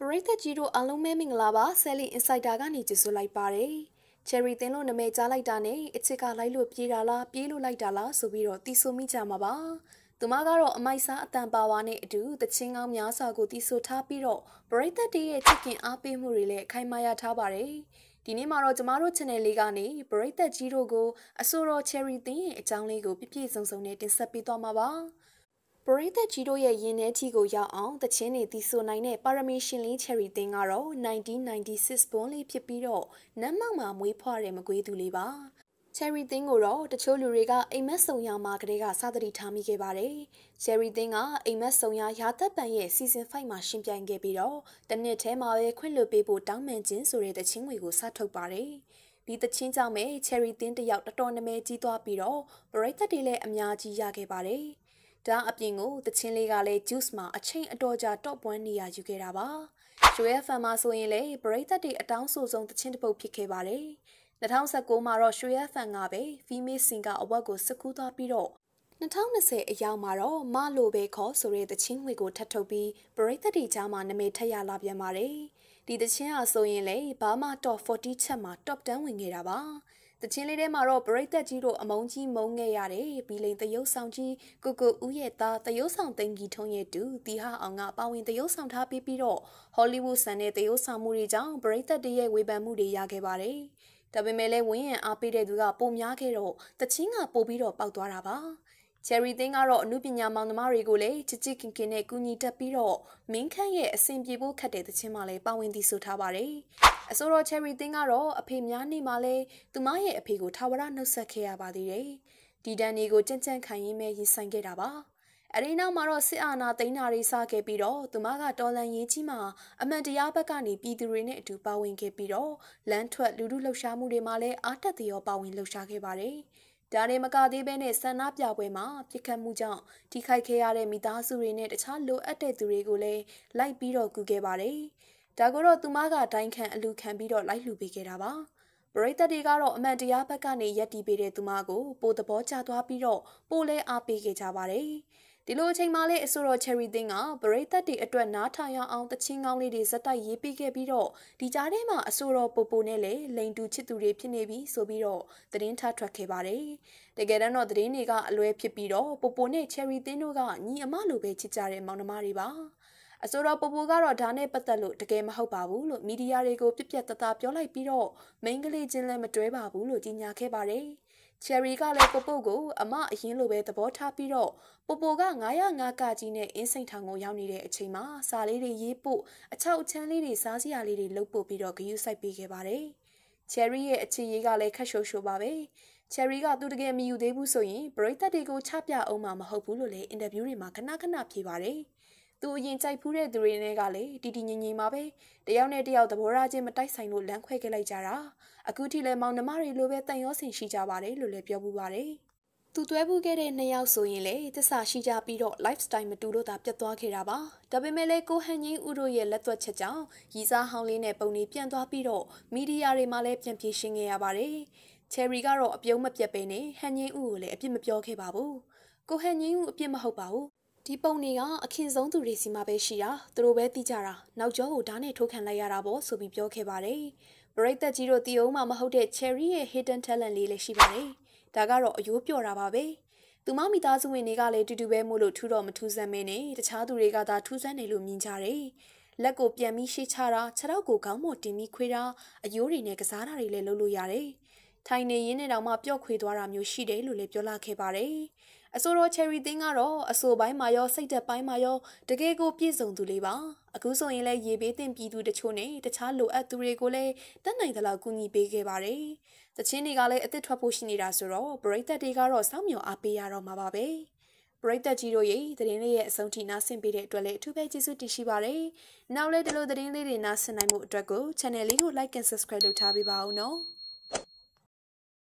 ပရိသတ်ကြီးတို့အားလုံးပဲမင်္ဂလာပါဆယ်လီ Insider ကနေကြိုဆိုလိုက်ပါတယ်။ Cherry သင်းလို့နာမည်ကြားလိုက်တာနဲ့အချစ်ကလိုက်လို့ပြေးတာလားပြေးလို့လိုက်တာလားဆိုပြီးတော့တီးဆိုမိကြမှာပါ။သူမကတော့အမိုက်စားအတန်ပါဝါနဲ့အတူတချင်းကောင်းများစွာကိုတီးဆိုထားပြီးတော့ပရိသတ်တွေရဲ့ချစ်ခင်အားပေးမှုတွေလည်းအခိုင်အမာရထားပါတယ်။ဒီနေ့မှာတော့ကျမတို့ channel လေးကနေပရိသတ်ကြီးတို့ကိုအဆိုတော် Cherry သင်းရဲ့အကြောင်းလေးကိုပြည့်ပြည့်စုံစုံနဲ့တင်ဆက်ပေးသွားမှာပါ။ ပရိသတ်ကြီးတို့ရဲ့ရင်ထဲထီကိုရောက်အောင်တချင်းတွေတီးဆိုနိုင်တဲ့ပါရမီရှင်လင်းချယ်ရီတင်ကတော့1996ဘွန်းလေးဖြစ်ပြီးတော့နမ်းမောက်မှာမွေးဖွားတဲ့မကွေးသူလေးပါချယ်ရီသင်းကိုတော့တချို့လူတွေကအိမ်မက်ဆုံရမှာကလေးကစသတိထားမိခဲ့ပါတယ်။ချယ်ရီသင်းကအိမ်မက်ဆုံရရာသက်ပံရဲ့ season 5မှာရှင်ပြိုင်ခဲ့ပြီးတော့တနစ်ထဲမှာပဲခွင့်လွှတ်ပေးဖို့တောင်းပန်ခြင်းဆိုတဲ့တခြင်းတွေကိုစထုတ်ပါတယ်။ဒီတချင်းကြောင့်ပဲချယ်ရီသင်းတယောက်တော်တော်နာမည်ကြီးသွားပြီးတော့ပရိသတ်တွေလည်းအများကြီးရခဲ့ပါတယ်။ ဒါအပြင်ကိုတချင်းလေးကလည်း juice မှာအချိန်အတော်ကြာ top 1နေရာယူခဲ့တာပါ။ UFM မှာဆိုရင်လည်းပရိသတ်တွေအတောင်းဆိုဆုံးတချင်းတစ်ပုတ်ဖြစ်ခဲ့ပါတယ်။2019မှာတော့ UFM ကပဲ female singer award ကိုစကူးသွားပြီးတော့2020အရောက်မှာတော့မလိုပဲခေါ်ဆိုတဲ့တချင်းငွေကိုထပ်ထုတ်ပြီးပရိသတ်တွေကြားမှာနာမည်ထက်ရလာပြန်ပါတယ်။ဒီတချင်းဟာဆိုရင်လေဘာမှ top 40ချက်မှာ top 10ဝင်ခဲ့တာပါ။ တချင်းလေးထဲမှာတော့ပရိသတ်ကြီးတို့အမုန်းကြီးမုန်းခဲ့ရတယ်ဘီလိန်တရုတ်ဆောင်ကြီးကိုကိုဦးရဲ့သားတရုတ်ဆောင်တင်ကြီးထုံးရဲ့တူတီဟာအောင်ကပါဝင်တရုတ်ဆောင်ထားပြီးပြီးတော့ဟောလိဝုဒ်ဆန်တဲ့တရုတ်ဆောင်မှုတွေကြောင့်ပရိသတ်တွေရဲ့ဝေဖန်မှုတွေရခဲ့ပါတယ်ဒါပေမဲ့လည်းဝင်းရံအားပေးတဲ့သူကပုံများခဲ့တော့တချင်းကပို့ပြီးတော့ပောက်သွားတာပါချယ်ရီသင်းကတော့အမှုပညာမောင်နှမတွေကိုလည်းချစ်ချစ်ခင်ခင်နဲ့ကူညီတက်ပြီးတော့မင်းခန့်ရဲ့အစဉ်ပြေဖို့ခတ်တဲ့သချင်းမှလည်းပါဝင်တည်ဆိုထားပါတယ်။ အဆိုတော်ချယ်ရီသင်းကတော့အဖေများနေမှလည်းသူမရဲ့အဖေကိုထာဝရနှုတ်ဆက်ခဲ့ရပါသေးတယ်။ဒီတန်တွေကိုကြံ့ကြံ့ခံရင်းမဲ့ရင်ဆိုင်ခဲ့တာပါ။အဲဒီနောက်မှာတော့စစ်အာဏာသိမ်းတာတွေစခဲ့ပြီးတော့သူမကတော်လန်ရေးကြီးမှာအမှန်တရားဘက်ကနေပြည်သူတွေနဲ့အတူပါဝင်ခဲ့ပြီးတော့လမ်းထွက်လူထုလှုပ်ရှားမှုတွေမှာလည်းအားတက်သရောပါဝင်လှုပ်ရှားခဲ့ပါတယ်။ဒါနဲ့မကသေးဘဲနဲ့ဆန္ဒပြပွဲမှာပြစ်ခတ်မှုကြောင့်ထိခိုက်ခဲ့ရတဲ့မိသားစုတွေနဲ့တခြားလိုအပ်တဲ့သူတွေကိုလည်းလိုက်ပြီးတော့ကူခဲ့ပါတယ်။ ဒါကိုတော့သူမကတိုင်ခံအလူခံပြီးတော့လိုက်လှူပေးခဲ့တာပါ။ပရိသတ်တွေကတော့အမှန်တရားဘက်ကနေယက်တီပေးတဲ့သူမကိုပိုသဘောကျသွားပြီးတော့ပိုလဲအားပေးခဲ့ကြပါတယ်။ဒီလိုအချိန်မှလည်းအဆိုတော် Cherry သင်းကပရိသတ်တွေအတွက်နားထောင်ရအောင်တချင်းကောင်းလေးတွေဇက်တိုက်ရေးပေးခဲ့ပြီးတော့ဒီကြားထဲမှာအဆိုတော်ပိုပိုနဲ့လည်းလိန်တူချစ်သူတွေဖြစ်နေပြီဆိုပြီးတော့သတင်းထထွက်ခဲ့ပါတယ်။တကယ်တော့သတင်းတွေကအလွဲဖြစ်ပြီးတော့ပိုပိုနဲ့ Cherry သင်းတို့ကညီအမလိုပဲချစ်ကြတဲ့မောင်နှမတွေပါ။ အဆိုတော်ပပူကတော့ဒါနဲ့ပတ်သက်လို့တကယ်မဟုတ်ပါဘူးလို့မီဒီယာတွေကိုပြက်ပြက်တသားပြောလိုက်ပြီးတော့မိန်းကလေးချင်းလည်းမတွဲပါဘူးလို့ကြီးညာခဲ့ပါတယ်။ချယ်ရီကလည်းပိုပိုကိုအမအရင်လိုပဲသဘောထားပြီးတော့ပိုပိုက905ကကြီးနဲ့အင်းစိန်ထောင်ကိုရောက်နေတဲ့အချိန်မှာစာလေးတွေရေးပို့အချောက်အချမ်းလေးတွေစားစရာလေးတွေလုပ်ပို့ပြီးတော့ဂယုစိုက်ပေးခဲ့ပါတယ်။ချယ်ရီရဲ့အခြေရေးကလည်းခက်ရှိုးရှိုးပါပဲ။ချယ်ရီကသူတကယ်မယူသေးဘူးဆိုရင်ပရိသတ်တွေကိုချပြအောင်မှာမဟုတ်ဘူးလို့လည်းအင်တာဗျူးတွေမှာခဏခဏဖြေပါတယ်။ သူအရင်ကြိုက်ဖူးတဲ့သူတွေနဲ့ကလည်းတီတီငင်ငင်ပါပဲတယောက်နဲ့တယောက်သဘောထားချင်းမတိုက်ဆိုင်လို့လမ်းခွဲခဲ့လိုက်ကြတာအခုထိလည်းမောင်နှမတွေလိုပဲတန်ရောစင်ရှိကြပါတယ်လို့လည်းပြောပူပါတယ်သူတွဲပူခဲ့တဲ့နှစ်ယောက်ဆိုရင်လေတစ္ဆာရှိကြပြီးတော့ lifestyle မတူလို့သာပြတ်သွားခဲ့တာပါဒါပေမဲ့လည်းကိုဟန်ငင်းဦးတို့ရဲ့လက်သွက်ချက်ကြောင့်ရီစားဟောင်းလေးနဲ့ပုံလေးပြန်သွားပြီးတော့မီဒီယာတွေမှာလည်းပြန်ပြေးရှင်းခဲ့ရပါတယ်ချယ်ရီကတော့အပြုံးမပြတ်ပဲနဲ့ဟန်ငင်းဦးကိုလည်းအပြစ်မပြောခဲ့ပါဘူးကိုဟန်ငင်းဦးအပြစ်မဟုတ်ပါဘူး ဒီပုံတွေကအခင်းဆုံးသူတွေစီမှာပဲရှိတာသူတို့ပဲသိကြတာနောက်ကျောကိုဓာတ်နဲ့ထိုးခံလိုက်ရတာပေါ့ဆိုပြီးပြောခဲ့ပါတယ်ပရိသတ်ကြီးတို့တီအောင်မှမဟုတ်တဲ့ Cherry ရဲ့ hidden talent လေးလည်းရှိပါတယ်ဒါကတော့အယိုးပြော့တာပါပဲသူမမိသားစုဝင်တွေကလည်းတူတူပဲမို့လို့ထူတော့မထူးဆန်းမင်းနဲ့တခြားသူတွေကသာထူးဆန်းနေလို့မြင်ကြတယ်လက်ကိုပြန်ပြီးရှေ့ချတာခြေထောက်ကိုခေါင်းပေါ်တင်ပြီးခွေးတာအယိုးတွေနဲ့ကစားတာတွေလည်းလုပ်လို့ရတယ်ထိုင်နေရင်းနဲ့တောင်မှပျော့ခွေသွားတာမျိုးရှိတယ်လို့လည်းပြောလာခဲ့ပါတယ် အဆိုတော် Cherry သင်းကတော့အဆိုပိုင်းမှာရောစိတ်သက်ပိုင်းမှာရောတကယ်ကိုပြည့်စုံသူလေးပါအခုဆိုရင်လည်းရေဘေးတင်ပြည်သူတချို့နဲ့တခြားလိုအပ်သူတွေကိုလည်းတက်နိုင်သလောက်ကူညီပေးခဲ့ပါတယ်တချင်းတွေကလည်းအစ်စ်ထွက်ဖို့ရှိနေတာဆိုတော့ပရိသတ်တွေကတော့စောင့်မျှော်အားပေးရတော့မှာပါပဲပရိသတ်ကြီးတို့ရဲ့သတင်းလေးရဲ့အဆုံးထိနားဆင်ပေးတဲ့အတွက်လည်းအထူးပဲကျေးဇူးတင်ရှိပါတယ်နောက်လည်းဒီလိုသတင်းလေးတွေနားဆင်နိုင်မှုအတွက်ကို channel လေးကို like and subscribe လုပ်ထားပေးပါဦးနော်